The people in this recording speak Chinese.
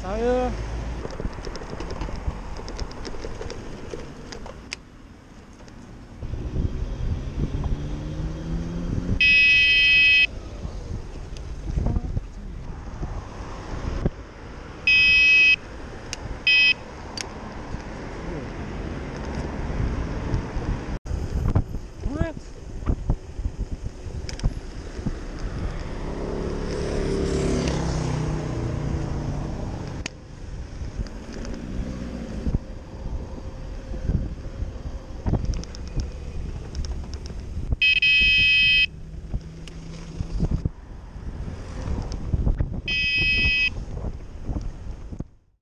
Saya